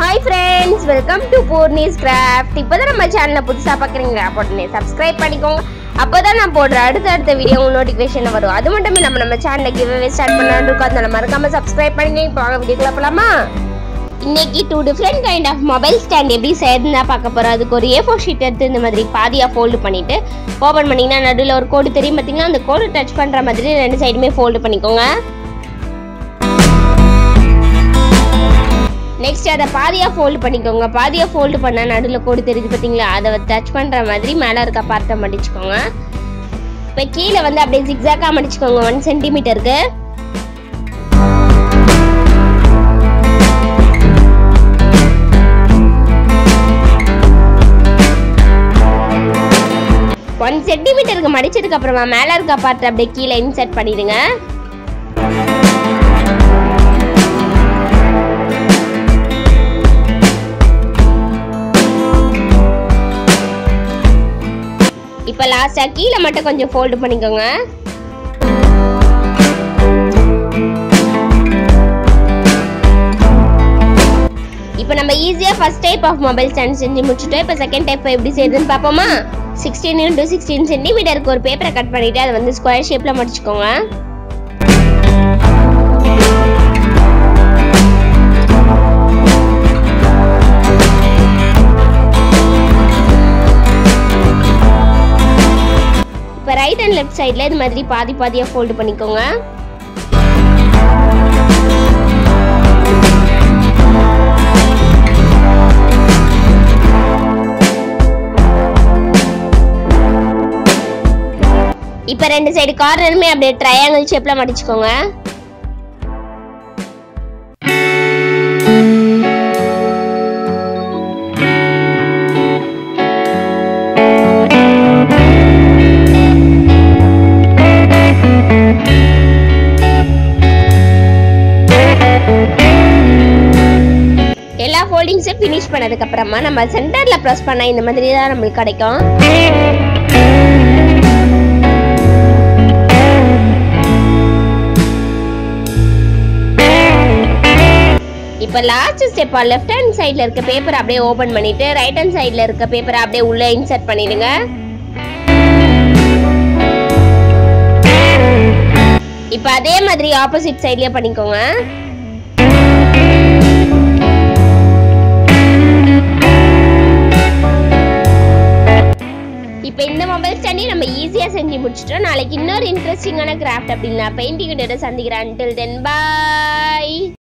Hi friends welcome to Poorni's craft இப்போ தான் நம்ம சேனலை புதுசாக பார்க்குறீங்களா உடனே சப்ஸ்கிரைப் பண்ணிக்கோங்க. அப்போ தான் நான் போடுற அடுத்த அடுத்த வீடியோ உங்களுக்கு நோட்டிஃபிகேஷன் வரும். அது மட்டும் நம்ம நம்ம சேனலை கிவ்வே ஸ்டார்ட் பண்ணலான்னு இருக்கோம். அதனால் மறக்காம சப்ஸ்கிரைப் பண்ணிங்க. இப்போ வாங்க வீடியோக்குள்ள போகலாமா இன்னைக்கு two different kind of mobile stand எப்படி செய்யறதுன்னு தான் பார்க்க போகிறோம் அதுக்கு ஒரு ஏ ஃபோர் ஷீட் எடுத்து இந்த மாதிரி பாதியாக ஃபோல்டு பண்ணிவிட்டு ஓப்பன் பண்ணிங்கன்னா நடுவில் ஒரு கோடு தெரியும் பார்த்தீங்கன்னா அந்த கோடு டச் பண்ணுற மாதிரி ரெண்டு சைடுமே ஃபோல்டு பண்ணிக்கோங்க. நெக்ஸ்ட் அதை பாதியாக ஃபோல்டு பண்ணிக்கோங்க. பாதியாக ஃபோல்டு பண்ணால் நடுவில் கோடு தெரியுது பார்த்தீங்களா அதை டச் பண்ணுற மாதிரி மேலே இருக்க பார்ட்டை மடிச்சுக்கோங்க. இப்போ கீழே வந்து அப்படியே ஜிக்ஸாக்காக மடிச்சுக்கோங்க. ஒன் சென்டிமீட்டருக்கு ஒன் சென்டிமீட்டருக்கு மடிச்சதுக்கு அப்புறமா மேலே இருக்க பார்த்து அப்படியே கீழே இன்சர்ட் பண்ணிடுங்க. இப்போ லாஸ்ட்டாக கீழே மட்டும் கொஞ்சம் ஃபோல்டு பண்ணிக்கோங்க. இப்போ நம்ம ஈஸியாக first type of mobile stand செஞ்சு முடிச்சுட்டோம். இப்போ செகண்ட் டைப் எப்படி செய்யுதுன்னு பார்ப்போமா? சிக்ஸ்டீன் இன்டூ சிக்ஸ்டீன் சென்டிமீட்டருக்கு ஒரு பேப்பரை கட் பண்ணிவிட்டு அதை வந்து ஸ்கொயர் ஷேப்பில் முடிச்சுக்கோங்க. ரைட் அண்ட் லெஃப்ட் சைடில் இது மாதிரி பாதி பாதியாக ஃபோல்டு பண்ணிக்கோங்க. இப்போ ரெண்டு சைடு கார்னருமே அப்படியே ட்ரையாங்கிள் ஷேப்பில் மடிச்சுக்கோங்க. எல்லா ஃபோல்டிங்ஸும் ஃபினிஷ் பண்ணதுக்கு அப்புறமா நம்ம சென்டர்ல ப்ரெஸ் பண்ணா இந்த மாதிரி தான் நம்மளுக்கு கிடைக்கும். இப்போ லாஸ்ட் ஸ்டெப்பா லெஃப்ட் ஹேண்ட் சைடில் இருக்க பேப்பர் அப்படியே ஓபன் பண்ணிட்டு ரைட் ஹேண்ட் சைடில் இருக்க பேப்பரை அப்படியே உள்ள இன்சர்ட் பண்ணிடுங்க. இப்போ அதே மாதிரி ஆப்போசிட் சைட்லயே பண்ணிக்கோங்க. இந்த நம்ம ஈஸியாக செஞ்சு முடிச்சிட்டோம். நாளைக்கு இன்னொரு இன்ட்ரெஸ்டிங்கான கிராஃப்ட் அப்படின்னா பெயிண்டிங் சந்திக்கிறேன். அண்டில் தென் பாய்